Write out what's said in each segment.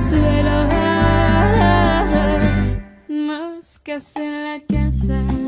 suelo. Moscas en la casa.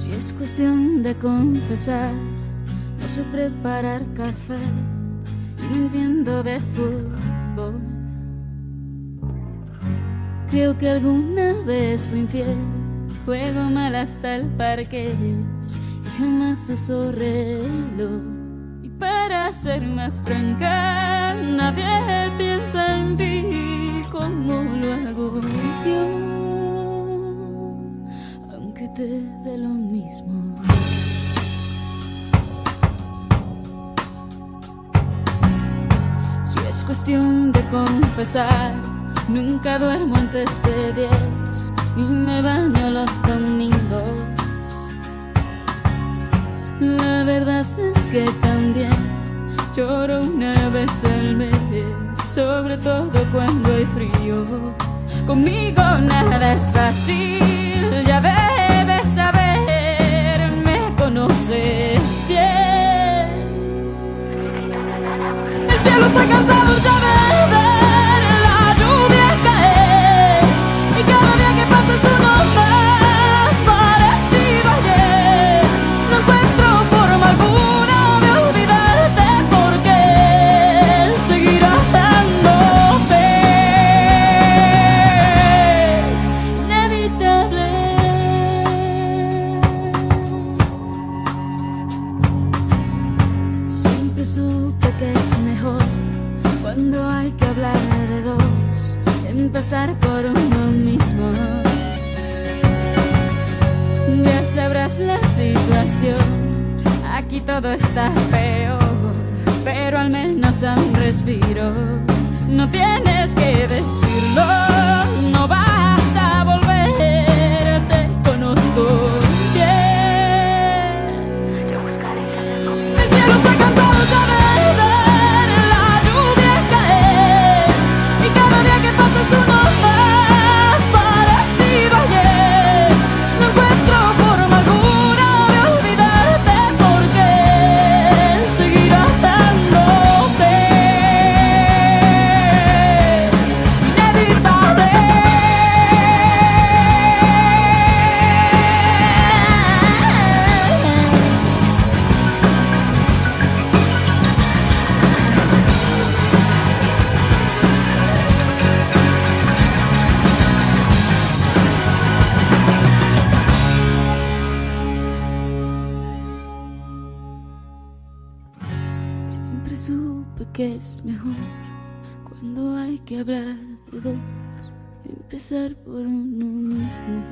Si es cuestión de confesar, no sé preparar café y no entiendo de fútbol. Creo que alguna vez fui infiel, juego mal hasta el parque y jamás uso reloj. Y para ser más franca, nadie piensa en ti como lo hago yo, dé lo mismo. Si es cuestión de confesar, nunca duermo antes de diez y me baño los domingos. La verdad es que también lloro una vez al mes, sobre todo cuando hay frío. Conmigo nada es fácil, ya me conoces bien. El cielo está cansado ya de todo está peor, pero al menos un respiro. No tienes que decirlo, no vas es mejor cuando hay que hablar de dos, empezar por uno mismo.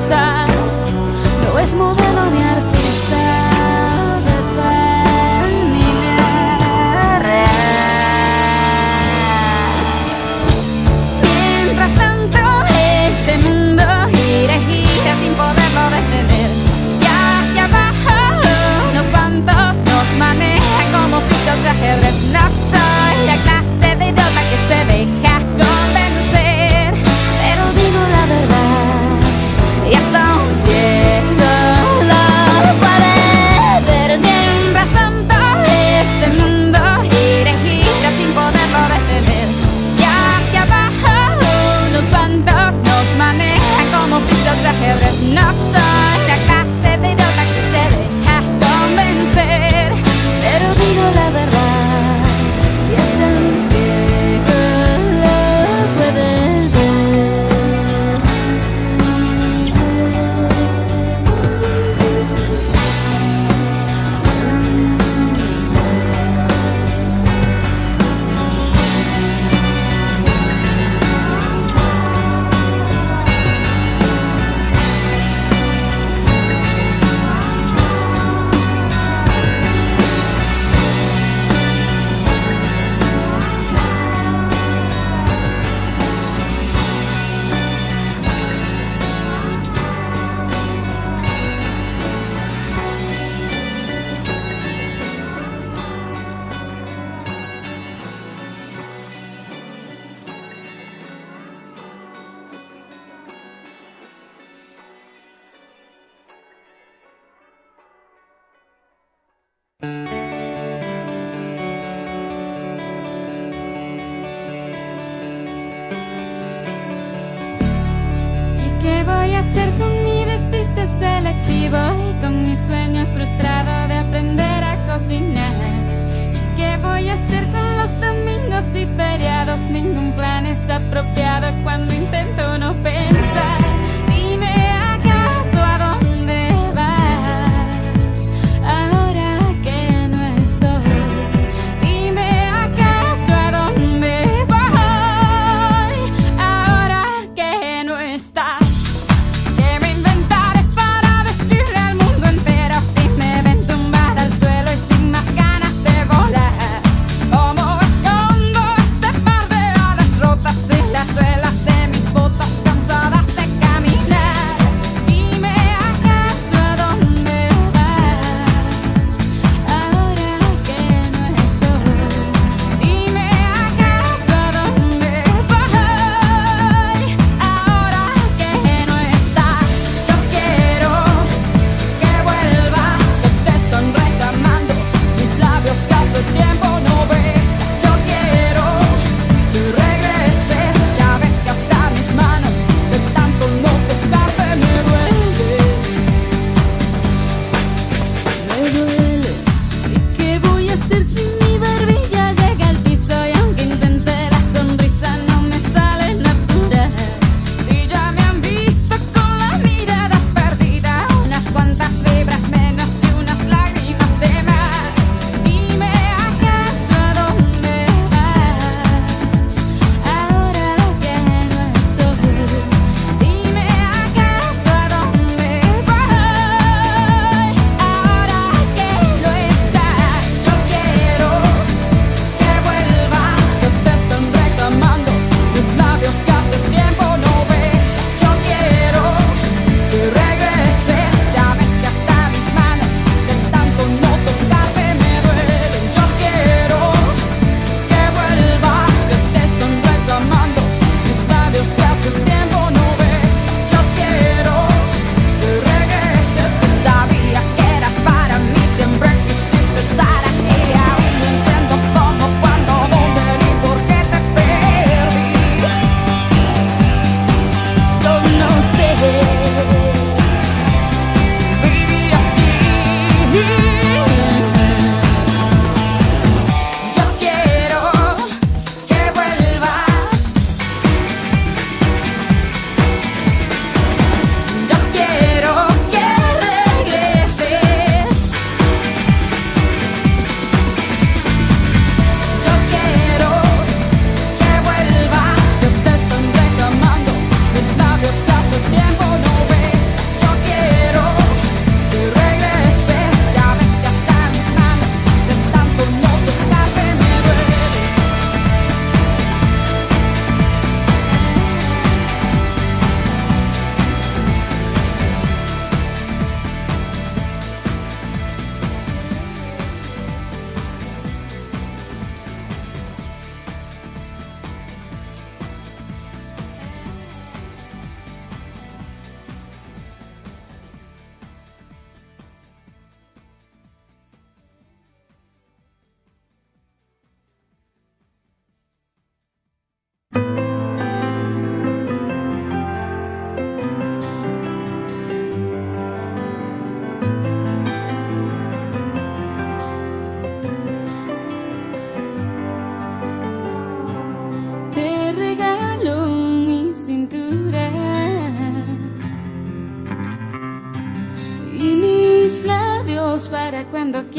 Revistas, no es modelo ni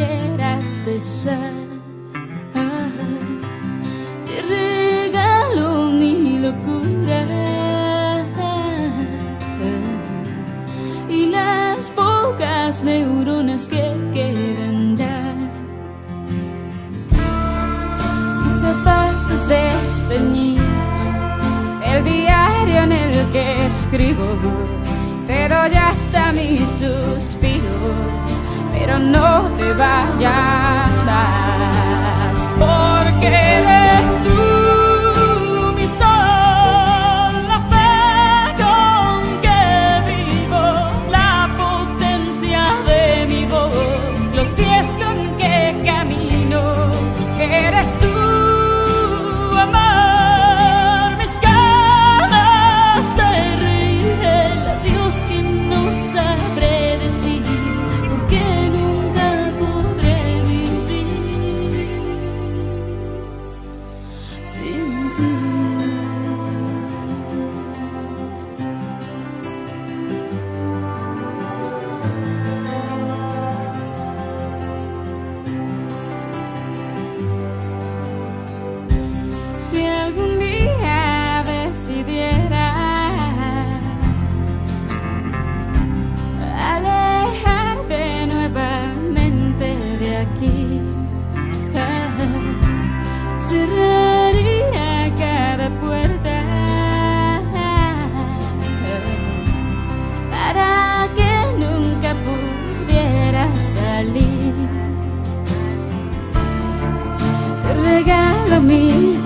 quieras besar. te regalo mi locura y las pocas neuronas que quedan ya. Mis zapatos desteñidos, el diario en el que escribo te doy hasta mis suspiros, pero no te vayas más, porque eres tú.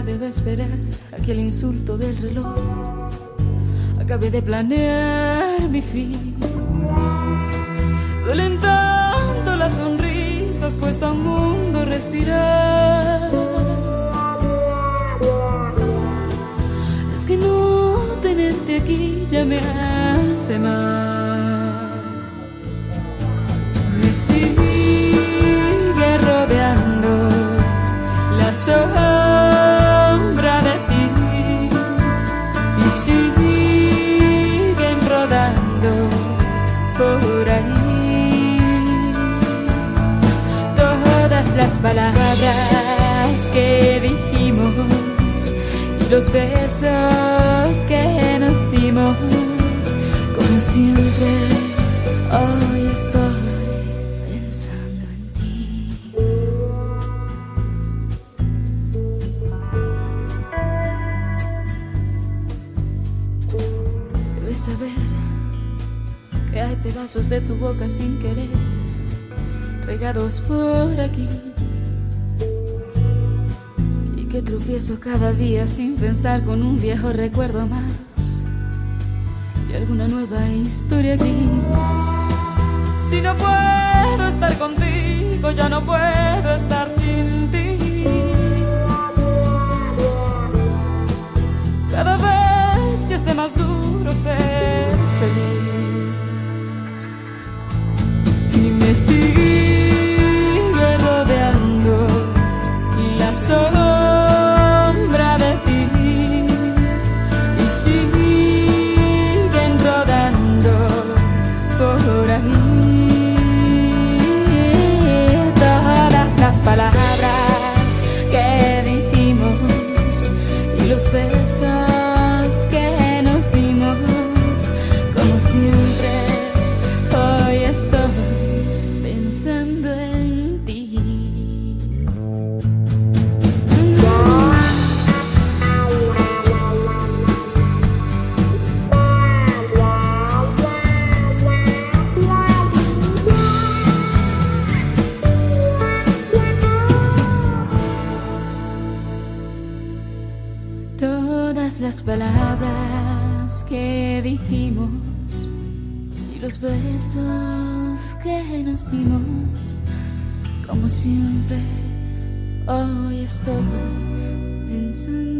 Quizá deba esperar a que el insulto del reloj acabe de planear mi fin. Duelen tanto las sonrisas, cuesta un mundo respirar. Es que no tenerte aquí ya me hace mal. Me sigue rodeando la sombra palabras que dijimos y los besos que nos dimos. Como siempre hoy estoy pensando en ti. Debes saber que hay pedazos de tu boca sin querer regados por aquí que tropiezo cada día sin pensar con un viejo recuerdo más y alguna nueva historia gris. Si no puedo estar contigo, ya no puedo estar sin ti. Cada vez se hace más duro ser feliz. Y me sigue las palabras que dijimos y los besos que nos dimos, como siempre, hoy estoy pensando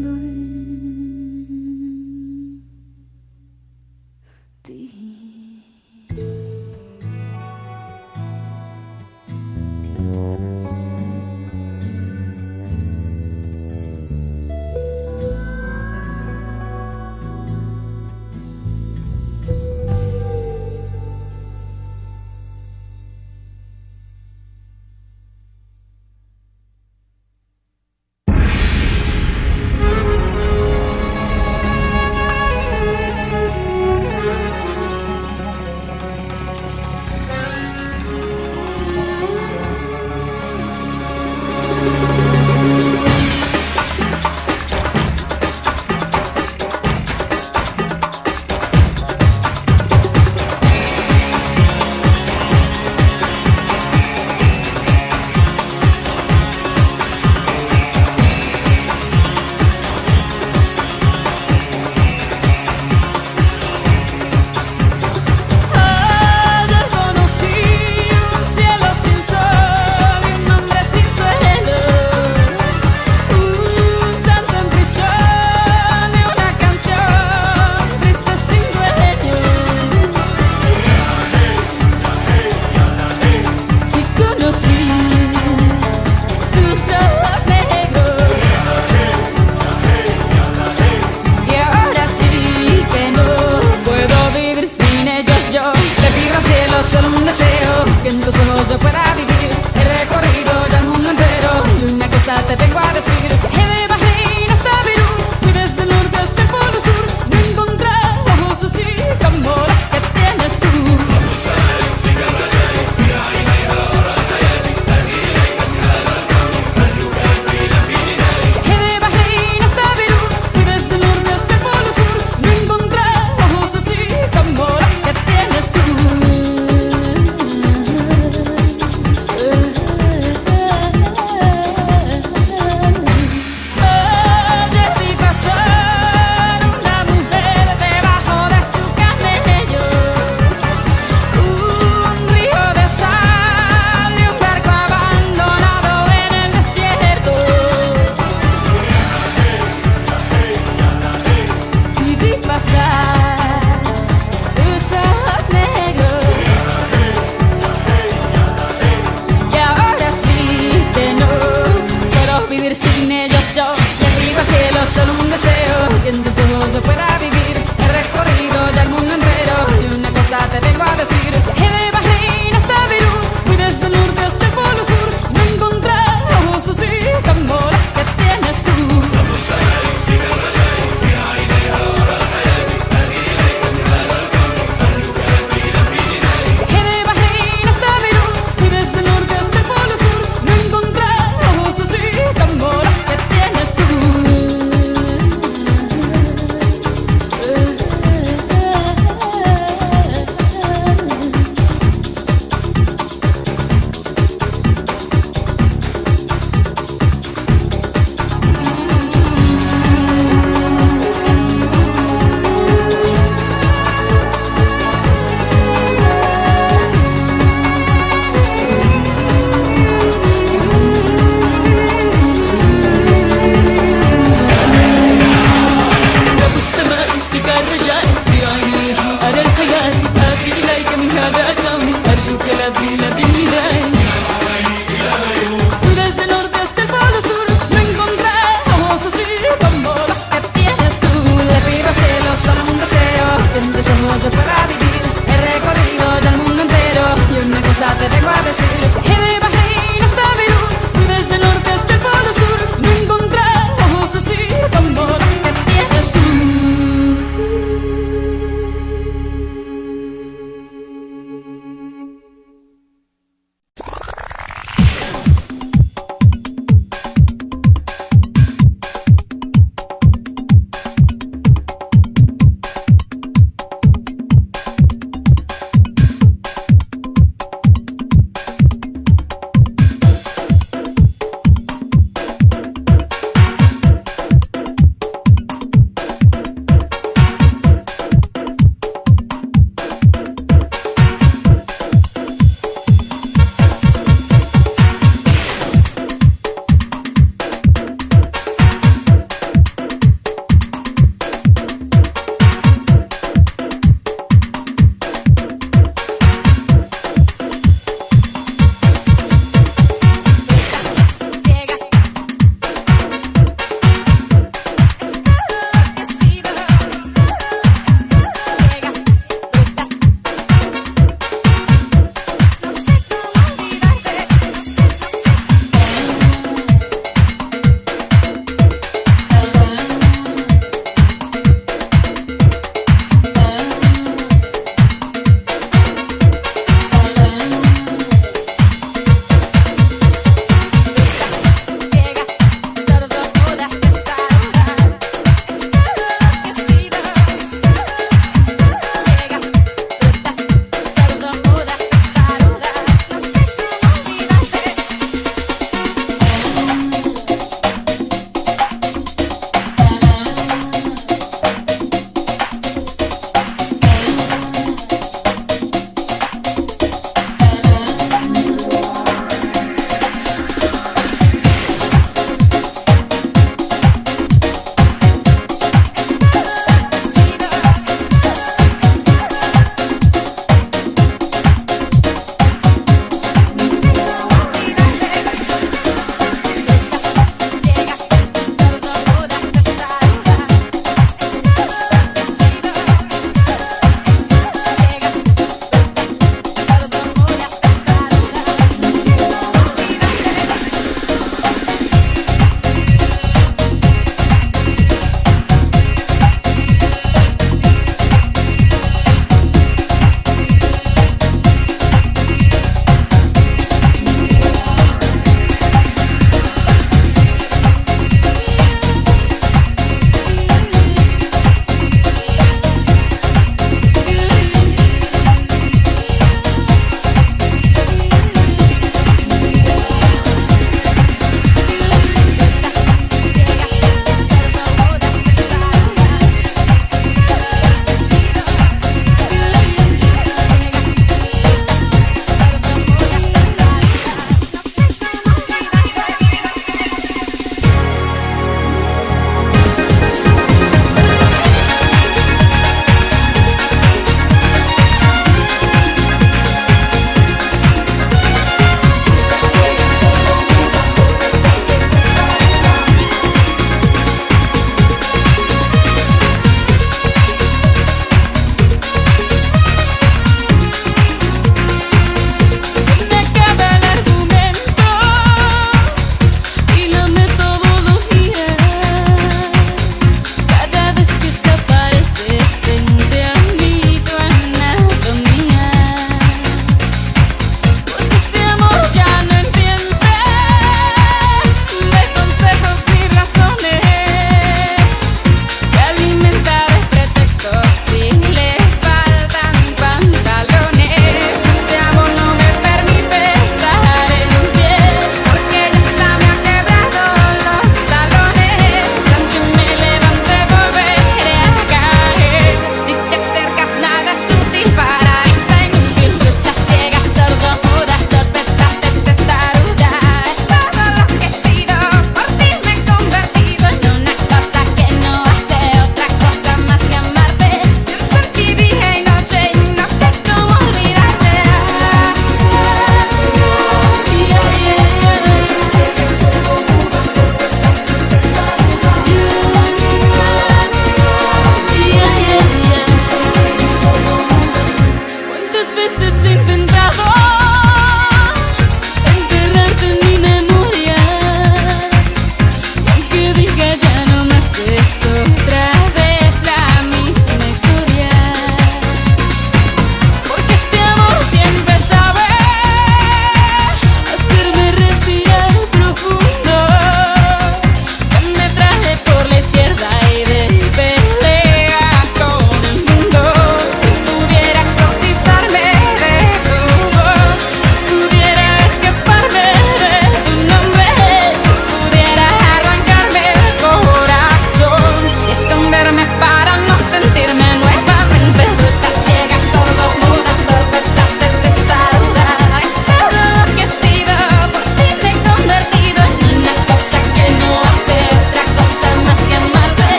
Dios yo Y arriba cielo solo un deseo Que en ojos se pueda vivir He recorrido ya el mundo entero. Y una cosa te vengo a decir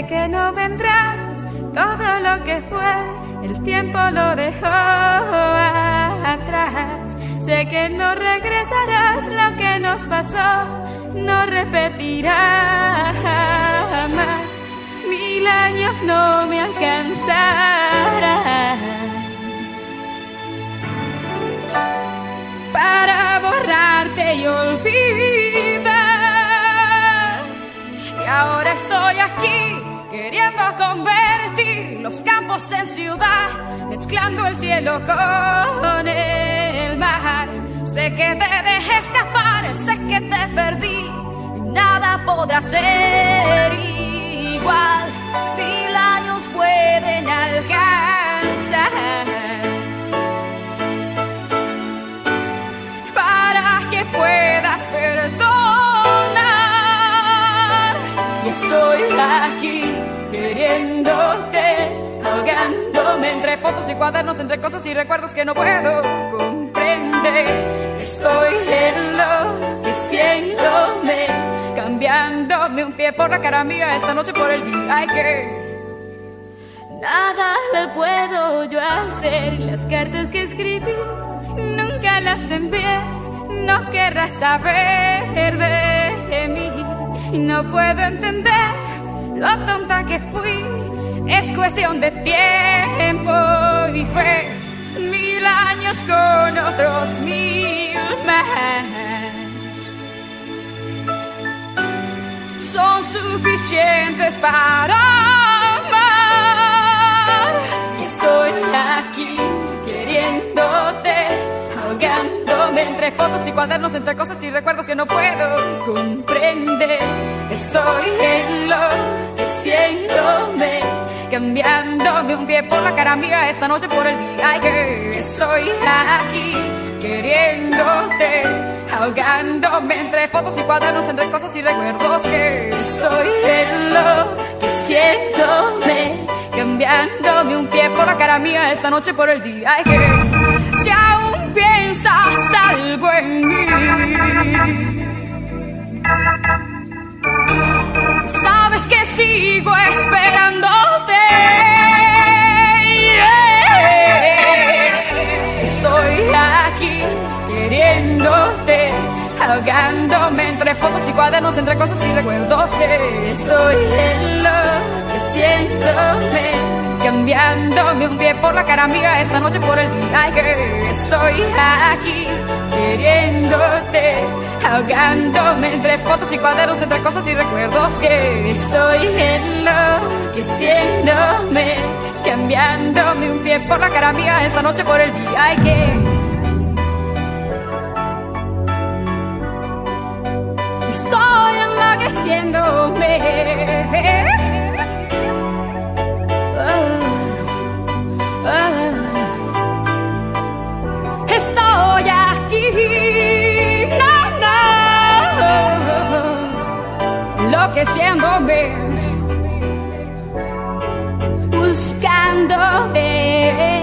sé que no vendrás, todo lo que fue, el tiempo lo dejó atrás. Sé que no regresarás lo que nos pasó, no repetirá jamás. Mil años no me alcanzarán para borrarte y olvidar. Y ahora estoy aquí convertir los campos en ciudad, mezclando el cielo con el mar. Sé que te dejé escapar, sé que te perdí, nada podrá ser igual. Mil años pueden alcanzar. Para que puedas perdonar, estoy aquí. entre fotos y cuadernos, entre cosas y recuerdos que no puedo comprender. Estoy enloqueciéndome, cambiándome un pie por la cara mía esta noche por el día. Que nada le puedo yo hacer. Las cartas que escribí nunca las envié. No querrás saber de mí. No puedo entender lo tonta que fui es cuestión de tiempo y fue mil años con otros mil más. Son suficientes para amar. Estoy aquí queriéndote, ahogándome entre fotos y cuadernos, entre cosas y recuerdos que no puedo comprender. Estoy enloqueciéndome, cambiándome un pie por la cara mía esta noche por el día. Que estoy aquí queriéndote, ahogándome entre fotos y cuadernos, entre cosas y recuerdos que estoy enloqueciéndome, cambiándome un pie por la cara mía esta noche por el día. Que si aún piensas algo en mí. Sabes que sigo esperándote. Estoy aquí queriéndote, ahogándome entre fotos y cuadernos, entre cosas y recuerdos. Estoy enloqueciéndome, cambiándome un pie por la cara mía esta noche por el que estoy aquí queriéndote, ahogándome entre fotos y cuadernos, entre cosas y recuerdos que estoy enloqueciéndome, cambiándome un pie por la cara mía esta noche por el día. Ay, que estoy enloqueciéndome. No, enloqueciéndome, buscándote. Ah,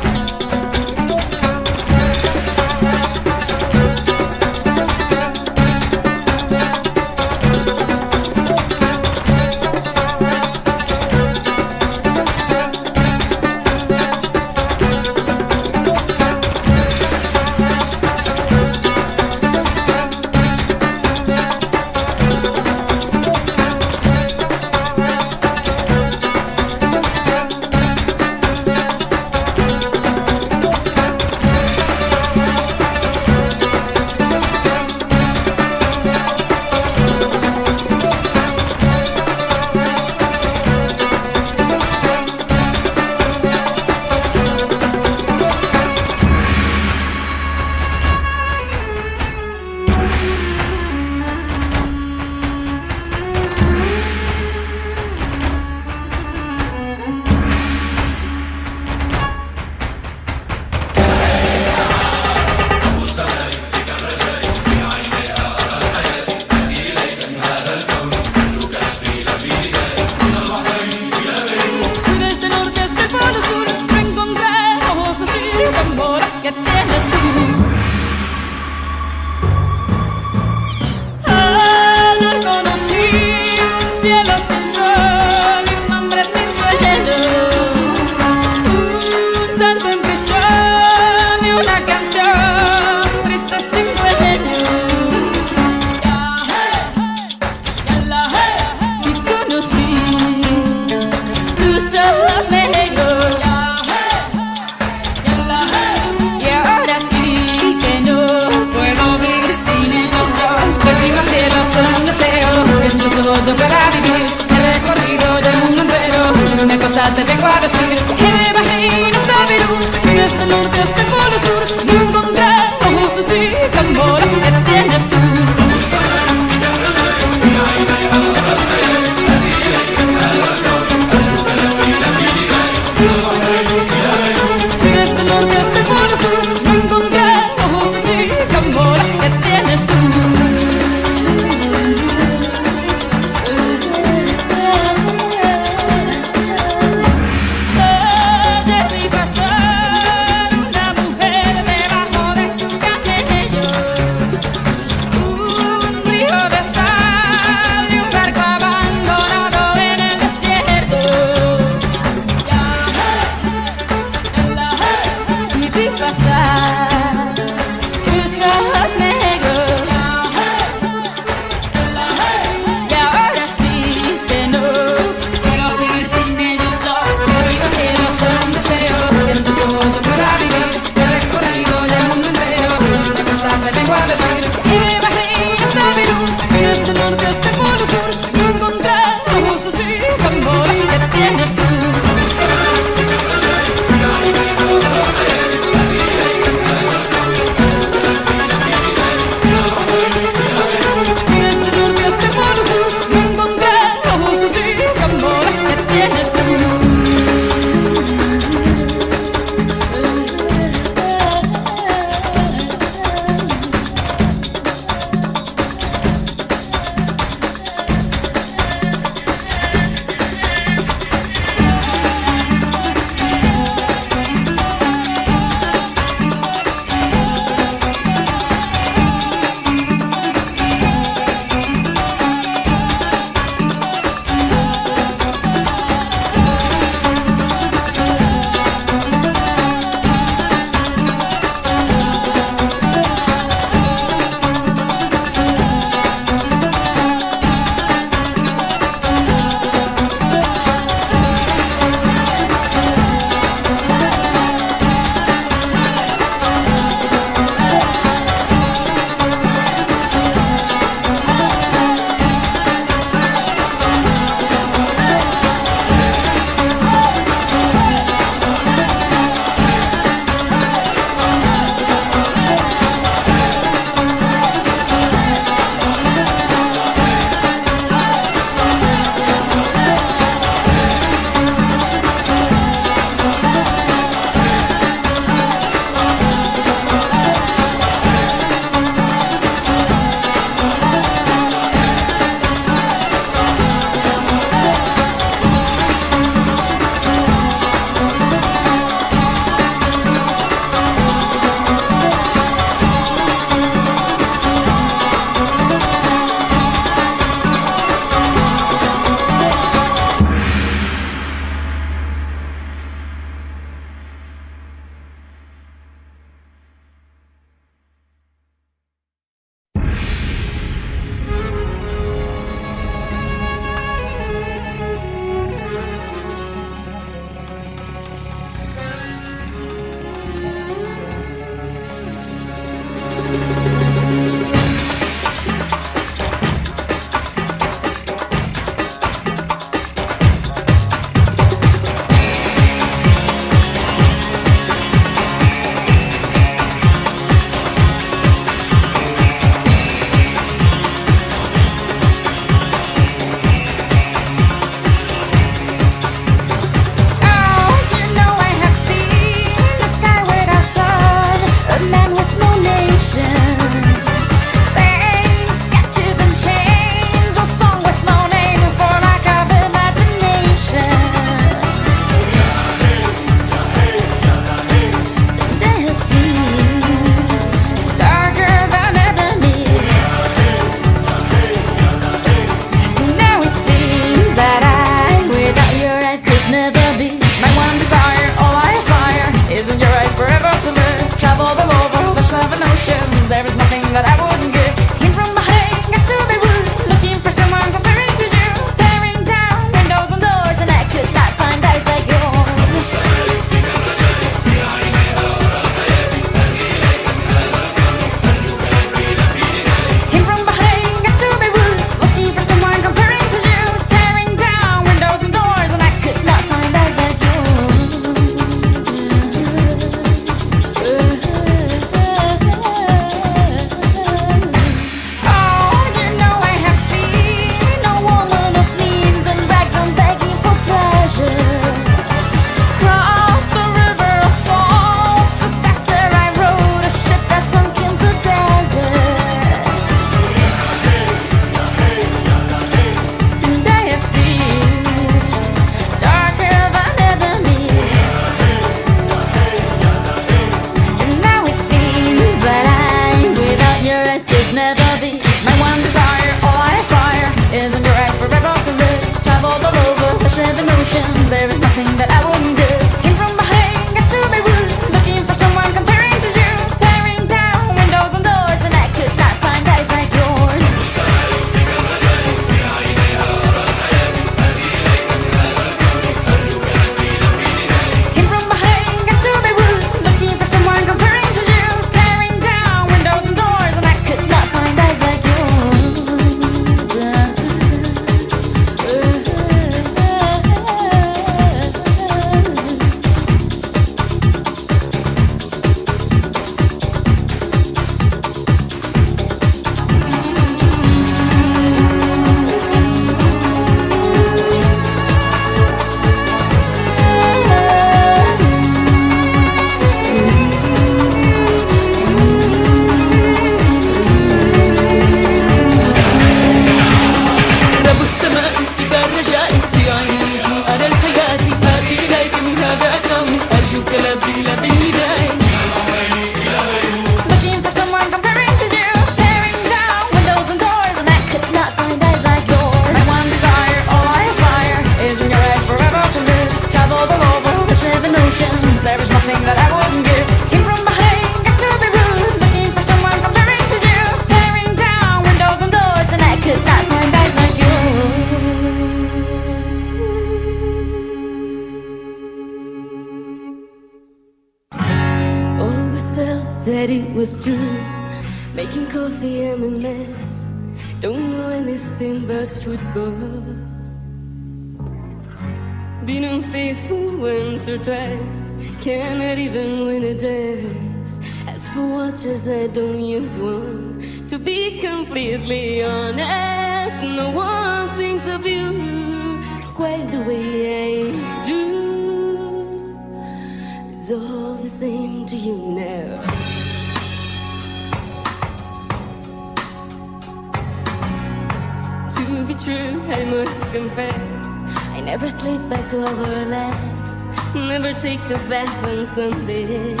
on Sundays.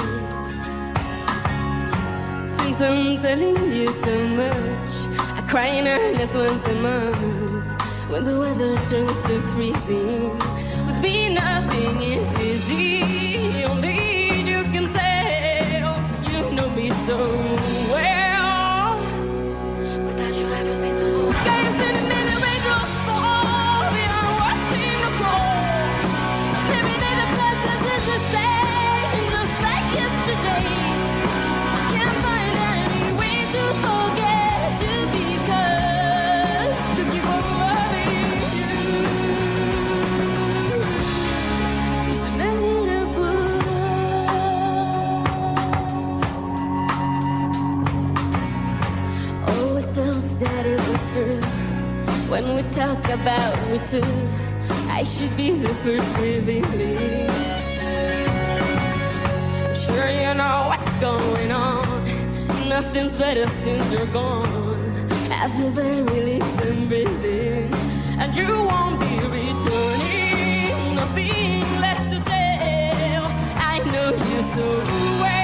Since I'm telling you so much, I cry in earnest once a month. When the weather turns to freezing, with me nothing is easy. Only you can tell, you know me so about me too. I should be the first revealing. I'm sure you know what's going on. Nothing's better since you're gone. After the release and breathing, and you won't be returning. Nothing left to tell. I know you so well.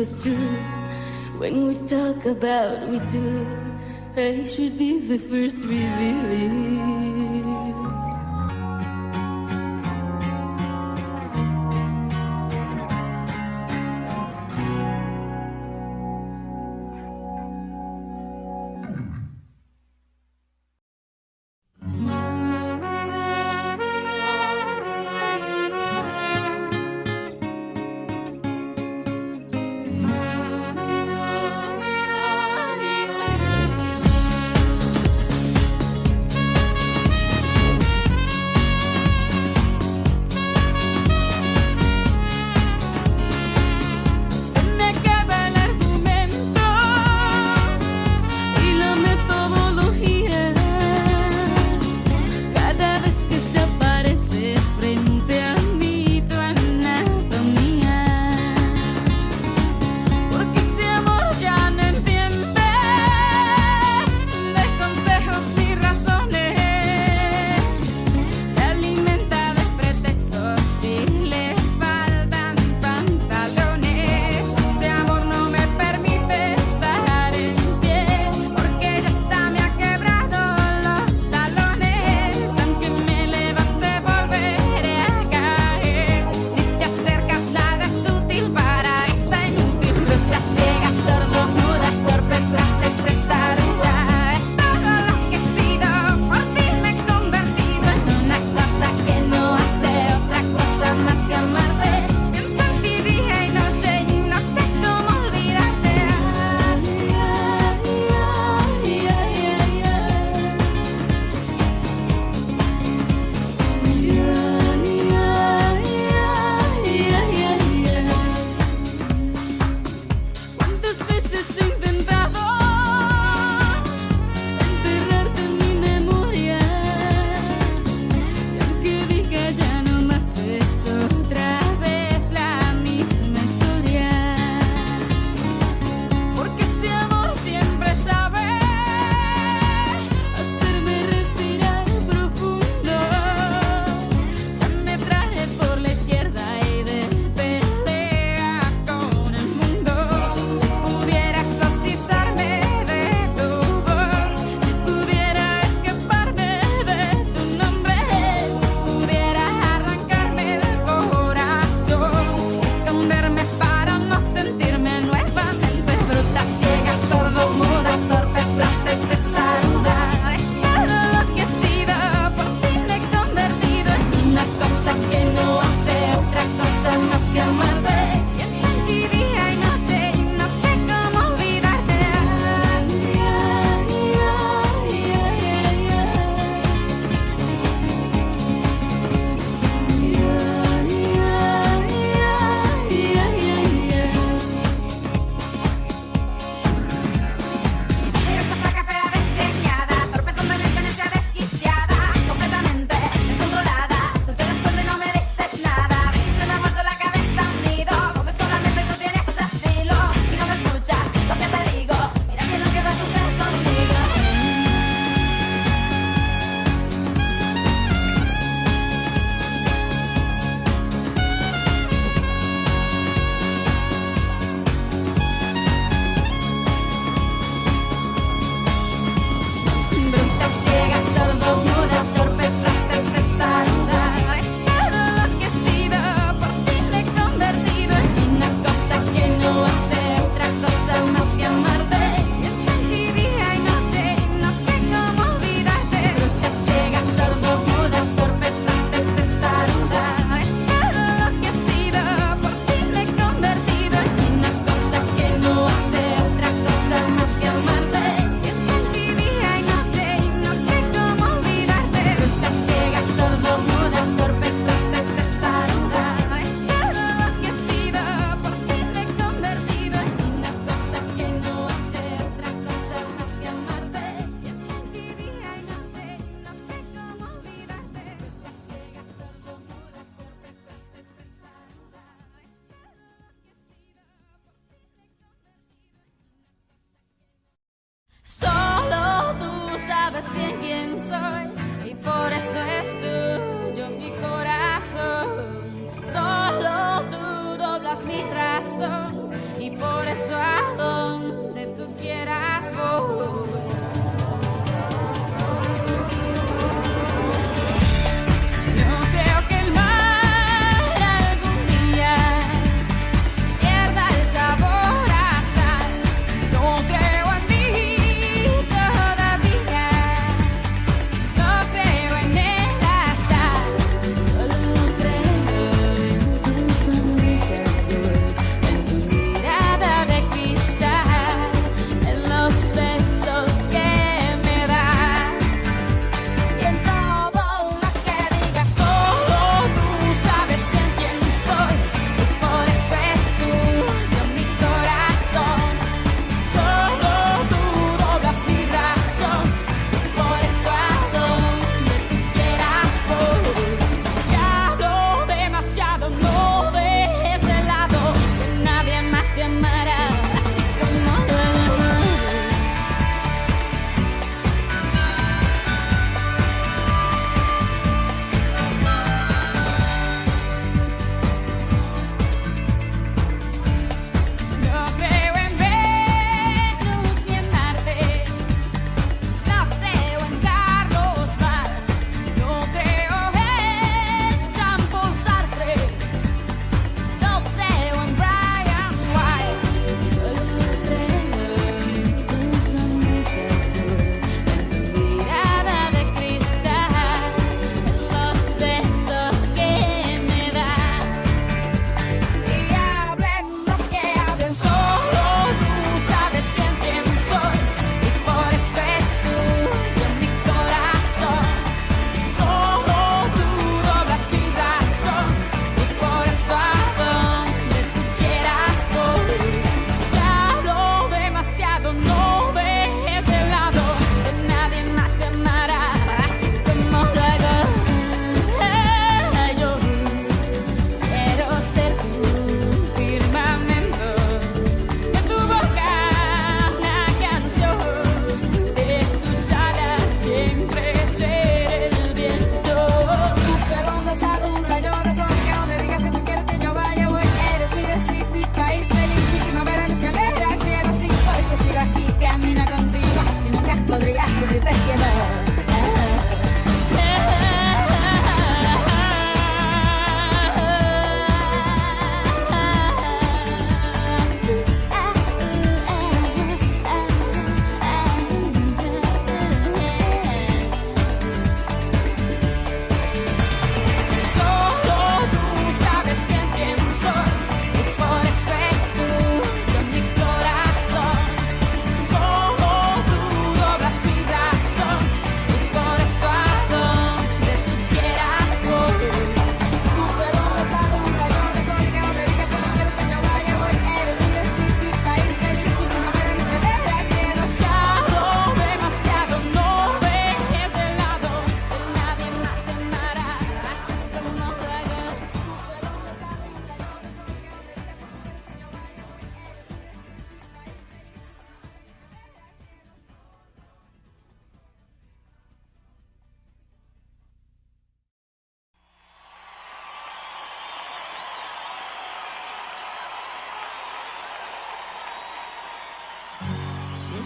Was true when we talk about we two. I should be the first revealing.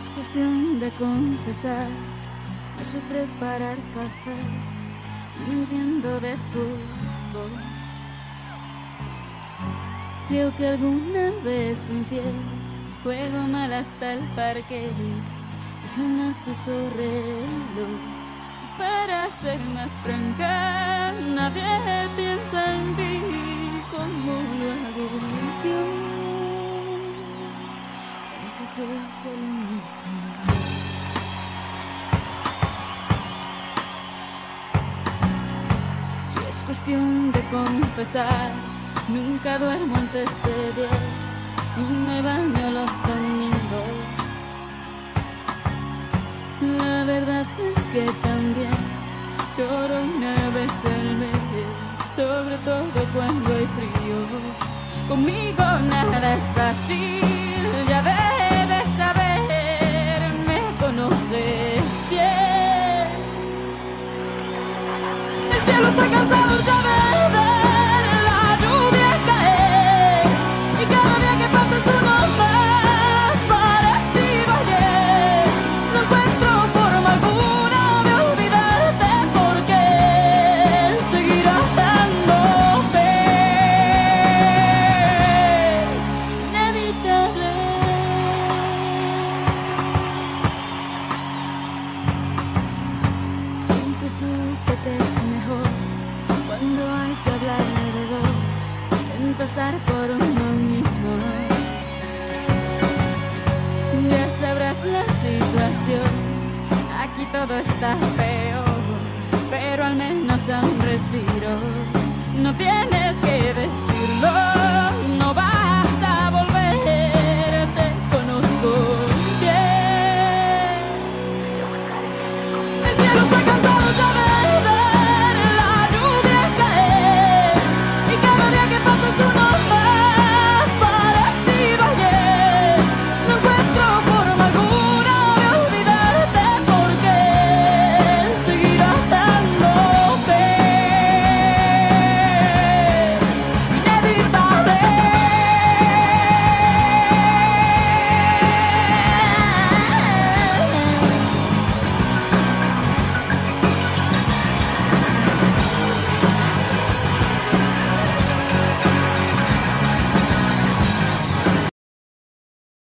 Es cuestión de confesar, no preparar café, no entiendo de fútbol. Creo que alguna vez fui infiel, juego mal hasta el parque, jamás uso reloj. Para ser más franca, nadie piensa en ti como lo hago yo. Aunque que lo si es cuestión de confesar, nunca duermo antes de diez, ni me baño los domingos. La verdad es que también lloro una vez al mes, sobre todo cuando hay frío. Conmigo nada es fácil, ya ves es fiel. El cielo está cansado ya ves. todo está feo, pero al menos da un respiro. No tienes que decirlo.